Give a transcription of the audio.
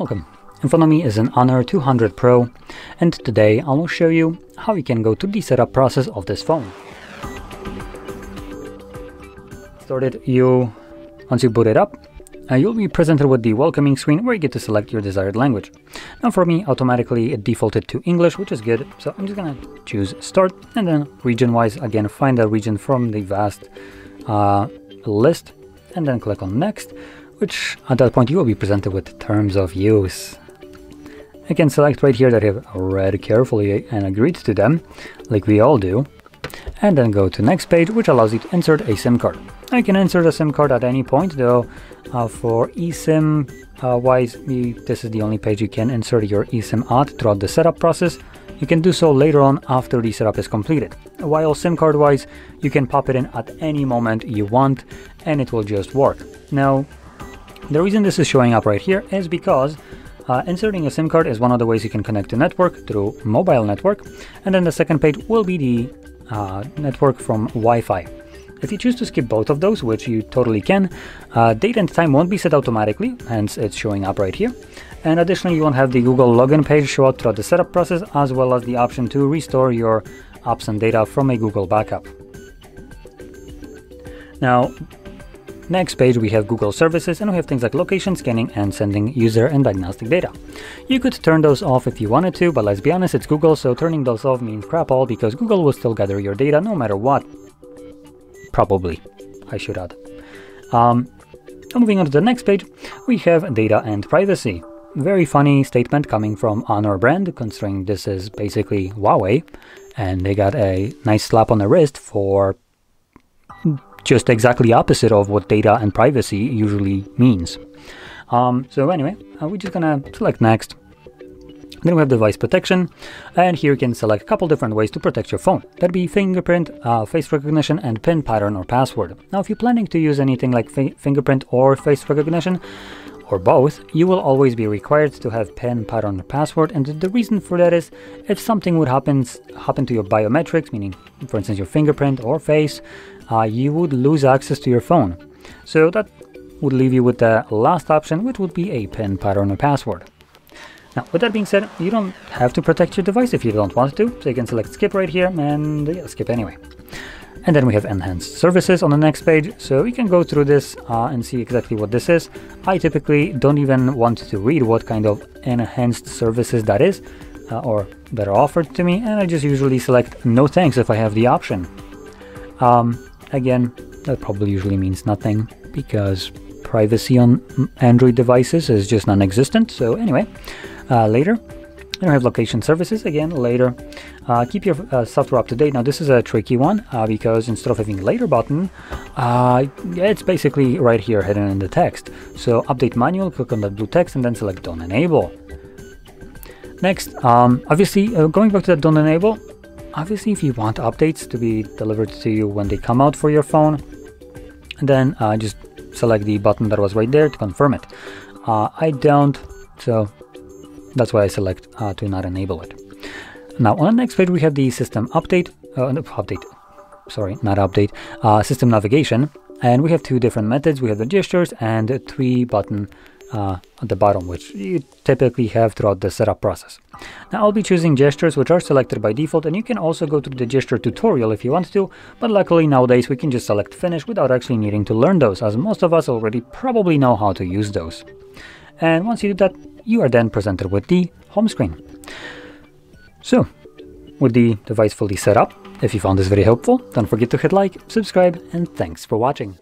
Welcome. In front of me is an Honor 200 Pro and today I will show you how you can go through the setup process of this phone. Started you, once you boot it up, uh, you'll be presented with the welcoming screen where you get to select your desired language. Now for me, automatically it defaulted to English, which is good, so I'm just gonna choose start and then region-wise, again, find a region from the vast uh, list and then click on next which at that point you will be presented with terms of use. You can select right here that have read carefully and agreed to them, like we all do, and then go to next page, which allows you to insert a SIM card. I can insert a SIM card at any point, though uh, for eSIM uh, wise, this is the only page you can insert your eSIM at throughout the setup process. You can do so later on after the setup is completed. While SIM card wise, you can pop it in at any moment you want and it will just work. Now, the reason this is showing up right here is because uh, inserting a SIM card is one of the ways you can connect to network through mobile network, and then the second page will be the uh, network from Wi-Fi. If you choose to skip both of those, which you totally can, uh, date and time won't be set automatically, hence it's showing up right here. And additionally, you won't have the Google login page show up throughout the setup process, as well as the option to restore your apps and data from a Google backup. Now, Next page we have Google services and we have things like location scanning and sending user and diagnostic data. You could turn those off if you wanted to, but let's be honest, it's Google, so turning those off means crap all because Google will still gather your data no matter what. Probably, I should add. Um, moving on to the next page, we have data and privacy. Very funny statement coming from Honor brand, considering this is basically Huawei, and they got a nice slap on the wrist for just exactly opposite of what data and privacy usually means. Um, so anyway, uh, we're just gonna select next. Then we have device protection, and here you can select a couple different ways to protect your phone. That'd be fingerprint, uh, face recognition, and PIN pattern or password. Now, if you're planning to use anything like fingerprint or face recognition, or both, you will always be required to have PIN, pattern, or password, and the reason for that is if something would happen, happen to your biometrics, meaning for instance your fingerprint or face, uh, you would lose access to your phone. So that would leave you with the last option, which would be a PIN, pattern, or password. Now, with that being said, you don't have to protect your device if you don't want to, so you can select skip right here and yeah, skip anyway. And then we have enhanced services on the next page, so we can go through this uh, and see exactly what this is. I typically don't even want to read what kind of enhanced services that is, uh, or that are offered to me, and I just usually select no thanks if I have the option. Um, Again, that probably usually means nothing because privacy on Android devices is just non-existent. So anyway, uh, later. We have location services again later. Uh, keep your uh, software up to date. Now this is a tricky one uh, because instead of having later button, uh, it's basically right here hidden in the text. So update manual, click on the blue text and then select don't enable. Next, um, obviously uh, going back to that don't enable, obviously if you want updates to be delivered to you when they come out for your phone then uh, just select the button that was right there to confirm it I don't so that's why I select uh, to not enable it now on the next page we have the system update uh, update sorry not update uh, system navigation and we have two different methods we have the gestures and the three button uh, at the bottom, which you typically have throughout the setup process. Now I'll be choosing gestures which are selected by default and you can also go to the gesture tutorial if you want to, but luckily nowadays we can just select finish without actually needing to learn those, as most of us already probably know how to use those. And once you do that, you are then presented with the home screen. So, with the device fully set up, if you found this very helpful, don't forget to hit like, subscribe, and thanks for watching.